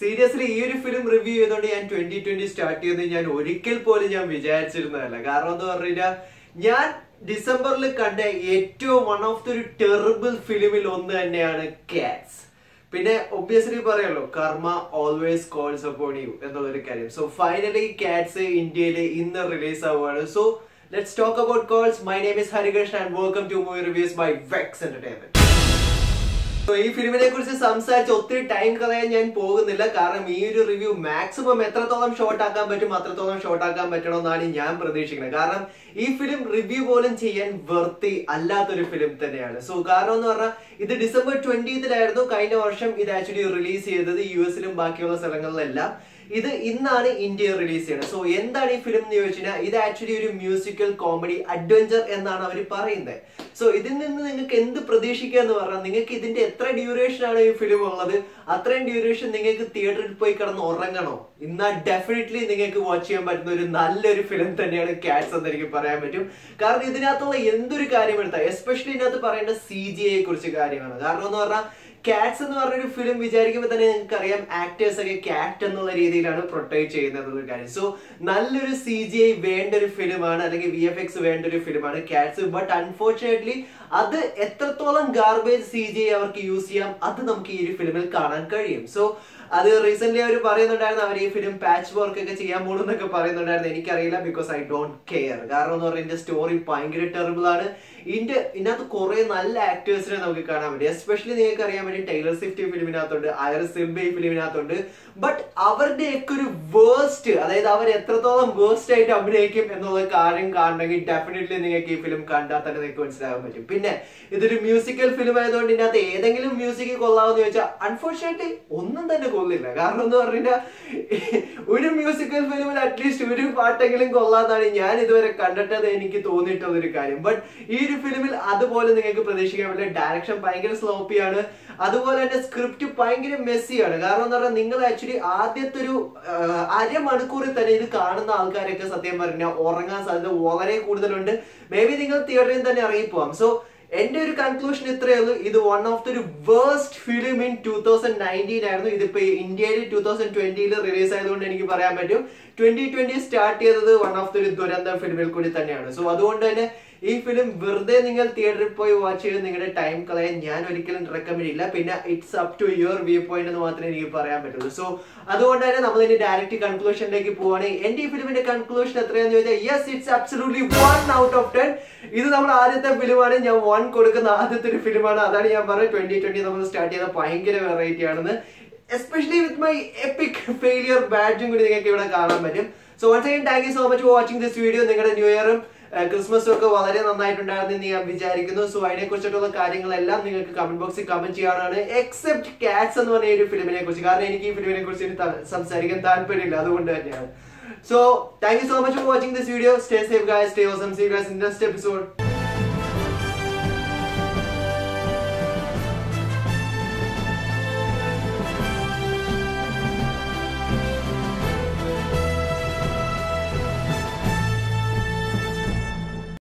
Seriously ഈ ഒരു film review ചെയ്തോണ്ട് ഞാൻ ട്വന്റി ട്വന്റി സ്റ്റാർട്ട് ചെയ്യുന്നത് ഞാൻ ഒരിക്കൽ പോലും ഞാൻ വിചാരിച്ചിരുന്നതല്ല. കാരണം എന്ന് പറഞ്ഞു കഴിഞ്ഞാൽ ഞാൻ ഡിസംബറിൽ കണ്ട ഏറ്റവും വൺ ഓഫ് ദി ഒരു ടെറിബിൾ ഫിലിമിൽ ഒന്ന് തന്നെയാണ് കാറ്റ്സ് പിന്നെ ഒബ്വിയസ്ലി പറയാലോ കർമ്മ ഓൾവേസ് കോൾസ് അപ്പോൺ യു എന്നുള്ളൊരു കാര്യം. സോ ഫൈനലി കാറ്റ്സ് ഇന്ത്യയിൽ ഇന്ന് റിലീസ് ആവുകയാണ്. So let's talk about calls my name is Harikrishnan and welcome to movie reviews by Vex entertainment ഈ ഫിലിമിനെ കുറിച്ച് സംസാരിച്ച് ഒത്തിരി ടൈം കളയാൻ ഞാൻ പോകുന്നില്ല. കാരണം ഈ ഒരു റിവ്യൂ മാക്സിമം എത്രത്തോളം ഷോർട്ട് ആക്കാൻ പറ്റും അത്രത്തോളം ഷോർട്ട് ആക്കാൻ പറ്റണമെന്നാണ് ഞാൻ പ്രതീക്ഷിക്കുന്നത്. കാരണം ഈ ഫിലിം റിവ്യൂ പോലും ചെയ്യാൻ വെർത്തി അല്ലാത്തൊരു ഫിലിം തന്നെയാണ്. സോ കാരണം എന്ന് പറഞ്ഞാൽ ഇത് ഡിസംബർ ട്വന്റിയത്തിലായിരുന്നു കഴിഞ്ഞ വർഷം ഇത് ആക്ച്വലി റിലീസ് ചെയ്തത് യു എസിലും ബാക്കിയുള്ള സ്ഥലങ്ങളിലെല്ലാം. ഇത് ഇന്നാണ് ഇന്ത്യയിൽ റിലീസ് ചെയ്യുന്നത്. സോ എന്താണ് ഈ ഫിലിം എന്ന് ചോദിച്ചാൽ ഇത് ആക്ച്വലി ഒരു മ്യൂസിക്കൽ കോമഡി അഡ്വഞ്ചർ എന്നാണ് അവർ പറയുന്നത്. സോ ഇതിൽ നിന്ന് നിങ്ങൾക്ക് എന്ത് പ്രതീക്ഷിക്കുക എന്ന് പറഞ്ഞാൽ നിങ്ങൾക്ക് ഇതിന്റെ എത്ര ഡ്യൂറേഷൻ ആണ് ഈ ഫിലിം ഉള്ളത്? അത്രയും ഡ്യൂറേഷൻ നിങ്ങൾക്ക് തിയേറ്ററിൽ പോയി കിടന്ന് ഉറങ്ങണോ? ഇന്നാ ഡെഫിനറ്റ്ലി നിങ്ങൾക്ക് വാച്ച് ചെയ്യാൻ പറ്റുന്ന ഒരു നല്ലൊരു ഫിലിം തന്നെയാണ് ക്യാറ്റ്സ് എന്ന് എനിക്ക് പറയാൻ പറ്റും. കാരണം ഇതിനകത്തുള്ള എന്തൊരു കാര്യം എടുത്താൽ എസ്പെഷ്യലി ഇതിനകത്ത് പറയേണ്ട സി ജി കുറിച്ച് കാര്യമാണ്. കാരണം എന്ന് പറഞ്ഞാൽ കാറ്റ്സ് എന്ന് പറഞ്ഞൊരു ഫിലിം വിചാരിക്കുമ്പോൾ തന്നെ നിങ്ങൾക്ക് അറിയാം ആക്ടേഴ്സ് ഒക്കെ കാറ്റ് എന്നുള്ള രീതിയിലാണ് പ്രൊട്ടക്ട് ചെയ്യുന്നത് കാര്യം. സോ നല്ലൊരു സി ജി ഐ വേണ്ട ഒരു ഫിലിമാണ് അല്ലെങ്കിൽ വി എഫ് എക്സ് വേണ്ട ഒരു ഫിലിമാണ് കാറ്റ്സ് ബട്ട് അൺഫോർച്ചുനേറ്റ്ലി അത് എത്രത്തോളം ഗാർബേജ് സി ജി ഐ അവർക്ക് യൂസ് ചെയ്യാം അത് നമുക്ക് ഈ ഒരു ഫിലിമിൽ കാണാൻ കഴിയും. സോ അത് റീസെന്റ് അവർ പറയുന്നുണ്ടായിരുന്നു അവർ ഈ ഫിലിം പാച്ച് വർക്ക് ഒക്കെ ചെയ്യാൻ എന്നൊക്കെ പറയുന്നുണ്ടായിരുന്നു. എനിക്കറിയില്ല ബിക്കോസ് ഐ ഡോണ്ട് കെയർ കാരണം എന്ന് പറഞ്ഞാൽ സ്റ്റോറി ഭയങ്കര ടെറിബിൾ ആണ്. ഇതിന്റെ ഇതിനകത്ത് കുറെ നല്ല ആക്ടേഴ്സിനെ നമുക്ക് കാണാൻ പറ്റും. എസ്പെഷ്യലി നിങ്ങൾക്ക് അറിയാൻ ടൈലർ സ്വിഫ്റ്റ് ഫിലിമിനകത്തുണ്ട് ഐറസ് ഈ ഫിലിമിനകത്തുണ്ട് ബട്ട് അവരുടെയൊക്കെ ഒരു വേസ്റ്റ് അതായത് അവർ എത്രത്തോളം ഗോസ്റ്റ് ആയിട്ട് അഭിനയിക്കും എന്നുള്ള കാര്യം കാണണമെങ്കിൽ ഡെഫിനറ്റ്ലി നിങ്ങൾക്ക് ഈ ഫിലിം കണ്ടാൽ തന്നെ നിങ്ങൾക്ക് മനസ്സിലാകാൻ പറ്റും. പിന്നെ ഇതൊരു മ്യൂസിക്കൽ ഫിലിം ആയതുകൊണ്ട് ഇതിനകത്ത് ഏതെങ്കിലും മ്യൂസിക് കൊള്ളാമെന്ന് ചോദിച്ചാൽ അൺഫോർച്ചുനേറ്റ്ലി ഒന്നും തന്നെ കൊള്ളില്ല. കാരണം എന്ന് പറഞ്ഞാൽ ഒരു മ്യൂസിക്കൽ ഫിലിമിൽ അറ്റ്ലീസ്റ്റ് ഒരു പാട്ടെങ്കിലും കൊള്ളാന്നാണ് ഞാൻ ഇതുവരെ കണ്ടിട്ടത് എനിക്ക് തോന്നിയിട്ടുള്ള ഒരു കാര്യം. ബട്ട് ഈ ഒരു ഫിലിമിൽ അതുപോലെ നിങ്ങൾക്ക് പ്രതീക്ഷിക്കാൻ പറ്റില്ല. ഡയറക്ഷൻ ഭയങ്കര സ്ലോപ്പിയാണ് അതുപോലെ തന്നെ സ്ക്രിപ്റ്റ് ഭയങ്കര മെസ്സിയാണ് കാരണം എന്ന് പറഞ്ഞാൽ നിങ്ങൾ ആക്ച്വലി ആദ്യത്തെ ഒരു ആഹ്, അരമണിക്കൂറിൽ തന്നെ ഇത് കാണുന്ന ആൾക്കാരൊക്കെ സത്യം പറഞ്ഞാൽ ഉറങ്ങാൻ സാധ്യത വളരെ കൂടുതലുണ്ട്. മേ ബി നിങ്ങൾ തിയേറ്ററിൽ തന്നെ ഇറങ്ങിപ്പോവാം. സോ എന്റെ ഒരു കൺക്ലൂഷൻ ഇത്രയേ ഉള്ളൂ. ഇത് വൺ ഓഫ് ദ ഒരു worst film in two thousand nineteen ആയിരുന്നു. ഇതിപ്പോ ഇന്ത്യയിൽ ടൂ തൗസൻഡ് ട്വന്റിയിൽ റിലീസ് ആയതുകൊണ്ട് എനിക്ക് പറയാൻ പറ്റും. ട്വന്റി ട്വന്റി സ്റ്റാർട്ട് ചെയ്തത് വൺ ഓഫ് ദ ഒരു ദുരന്ത ഫിലിമിൽ കൂടി തന്നെയാണ്. സോ അതുകൊണ്ട് തന്നെ ഈ ഫിലിം വെറുതെ നിങ്ങൾ തിയേറ്ററിൽ പോയി വാച്ച് ചെയ്ത് നിങ്ങളുടെ ടൈം കളയാൻ ഞാൻ ഒരിക്കലും റെക്കമെൻഡ് ഇല്ല. പിന്നെ it's up to your view point എന്ന് മാത്രമേ എനിക്ക് പറയാൻ പറ്റുള്ളൂ. സോ അതുകൊണ്ട് തന്നെ നമ്മൾ ഇനി ഡയറക്റ്റ് കൺക്ലൂഷനിലേക്ക് പോവുകയാണെങ്കിൽ എന്റെ ഈ ഫിലിമിന്റെ കൺക്ലൂഷൻ എത്രയാണെന്ന് ചോദിച്ചാൽ yes it's absolutely one out of ten ഇത് നമ്മൾ ആദ്യത്തെ ഫിലിമാണ് ഞാൻ വൺ കൊടുക്കുന്ന ആദ്യത്തെ ഒരു ഫിലിമാണ്. അതാണ് ഞാൻ പറഞ്ഞത്. ട്വന്റി ട്വന്റി നമ്മൾ സ്റ്റാർട്ട് ചെയ്ത ഭയങ്കര വെറൈറ്റി ആണെന്ന്. Especially with my epic failure ബാഡ്ജും കൂടി നിങ്ങൾക്ക് ഇവിടെ കാണാൻ പറ്റും. So once again thank you so much for watching this video നിങ്ങളുടെ ന്യൂ ഇയറും ക്രിസ്മസും ഒക്കെ വളരെ നന്നായിട്ടുണ്ടായിരുന്നു എന്ന് ഞാൻ വിചാരിക്കുന്നു. സോ അതിനെ കുറിച്ചിട്ടുള്ള കാര്യങ്ങളെല്ലാം നിങ്ങൾക്ക് കമന്റ് ബോക്സിൽ കമന്റ് ചെയ്യാനാണ്. എക്സെപ്റ്റ് കാറ്റ്സ് എന്ന് പറഞ്ഞ ഒരു ഫിലിമിനെ കുറിച്ച്. കാരണം എനിക്ക് ഈ ഫിലിമിനെ കുറിച്ച് സംസാരിക്കാൻ താല്പര്യമില്ല. അതുകൊണ്ട് തന്നെയാണ്. So thank you so much for watching this video stay safe guy stay awesome see guys in next episode